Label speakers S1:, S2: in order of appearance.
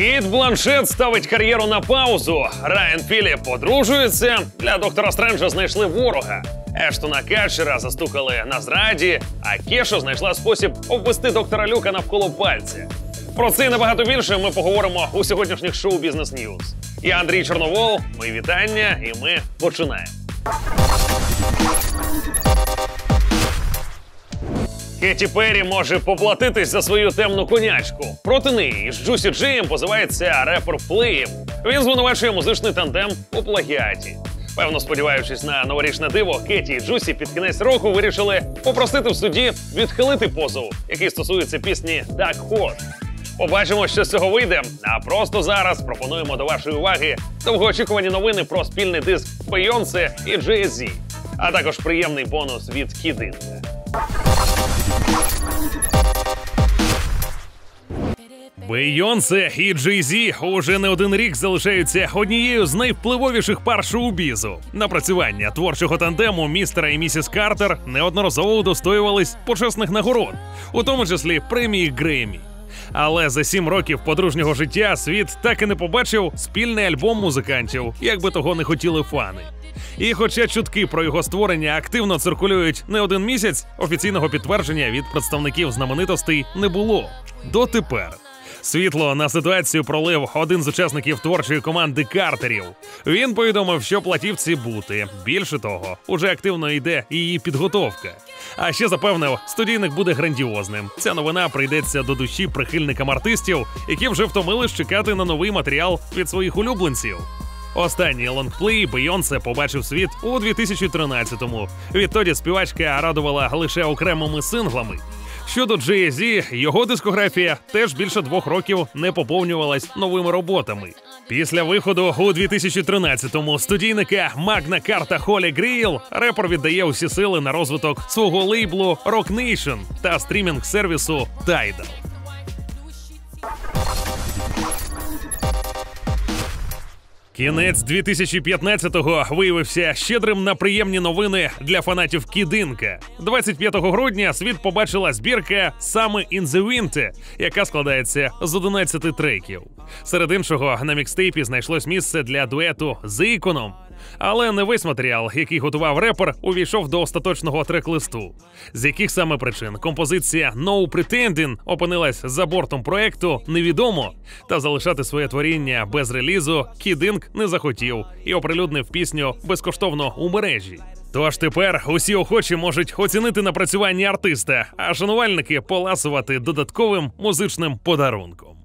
S1: Кейт Бланшет ставить кар'єру на паузу. Райан Філіп одружується. Для доктора Стренджа знайшли ворога. Ештона Кетчера застукали на зраді, а Кеша знайшла спосіб обвести доктора Люка навколо пальця. Про це і набагато більше ми поговоримо у сьогоднішніх шоу-бізнес News. Я Андрій Чорновол. Мої вітання, і ми починаємо. Кеті Перрі може поплатитись за свою темну конячку. Проти неї з Джусі Джеєм позивається репер Flame. Він звинувачує музичний тандем у плагіаті. Певно, сподіваючись на новорічне диво, Кеті і Джусі під кінець року вирішили попросити в суді відхилити позов, який стосується пісні «Dark Horse». Побачимо, що з цього вийде. А просто зараз пропонуємо до вашої уваги довгоочікувані новини про спільний диск Бейонсе і Jay-Z, а також приємний бонус від Кідинка. Бейонсе і Jay-Z уже не один рік залишаються однією з найвпливовіших пар шоу-бізу. Напрацювання творчого тандему містера і місіс Картер неодноразово удостоювались почесних нагород, у тому числі премії Гремі. Але за сім років подружнього життя світ так і не побачив спільний альбом музикантів, як би того не хотіли фани. І хоча чутки про його створення активно циркулюють не один місяць, офіційного підтвердження від представників знаменитостей не було дотепер. Світло на ситуацію пролив один з учасників творчої команди Картерів. Він повідомив, що платівці бути. Більше того, уже активно йде її підготовка. А ще запевнив, студійник буде грандіозним. Ця новина прийдеться до душі прихильникам артистів, які вже втомились чекати на новий матеріал від своїх улюбленців. Останній лонгплей Бейонсе побачив світ у 2013-му. Відтоді співачка радувала лише окремими синглами. Щодо Jay-Z, його дискографія теж більше двох років не поповнювалась новими роботами. Після виходу у 2013-му студійника Магна Карта Холі Гріл репер віддає усі сили на розвиток свого лейблу Rock Nation та стрімінг сервісу Tidal. Кінець 2015-го виявився щедрим на приємні новини для фанатів Кідинка. 25 грудня світ побачила збірка саме «In the Winter», яка складається з 11 треків. Серед іншого на мікстейпі знайшлось місце для дуету з Іконом. Але не весь матеріал, який готував репер, увійшов до остаточного трек-листу. З яких саме причин композиція «No Pretending» опинилась за бортом проекту, невідомо. Та залишати своє творіння без релізу Кідинг не захотів і оприлюднив пісню безкоштовно у мережі. Тож тепер усі охочі можуть оцінити напрацювання артиста, а шанувальники поласувати додатковим музичним подарунком.